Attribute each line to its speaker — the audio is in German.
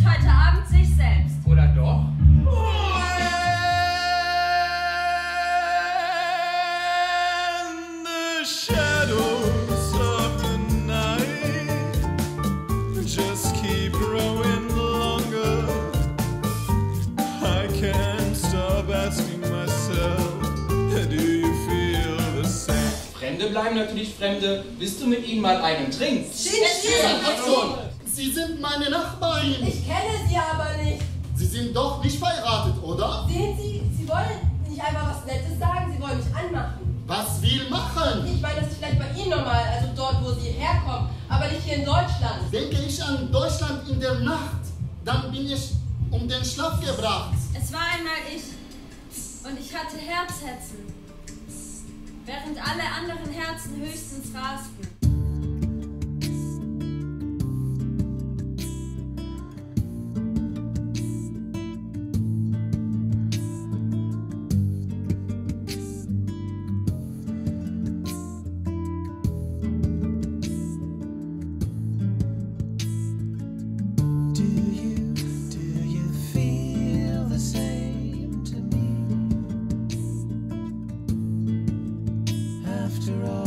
Speaker 1: spielt heute Abend sich selbst.
Speaker 2: Oder doch? Fremde bleiben natürlich Fremde. Willst du mit ihnen mal einen trinken?
Speaker 3: Aktion! Sie sind meine Nachbarin.
Speaker 4: Ich kenne sie aber nicht.
Speaker 3: Sie sind doch nicht verheiratet, oder?
Speaker 4: Sehen Sie, Sie wollen nicht einfach was Nettes sagen, Sie wollen mich anmachen.
Speaker 3: Was will machen?
Speaker 4: Ich meine, das ist vielleicht bei Ihnen normal, also dort, wo Sie herkommen, aber nicht hier in Deutschland.
Speaker 3: Denke ich an Deutschland in der Nacht, dann bin ich um den Schlaf gebracht.
Speaker 1: Es war einmal ich und ich hatte Herzhetzen, während alle anderen Herzen höchstens rasten. after all.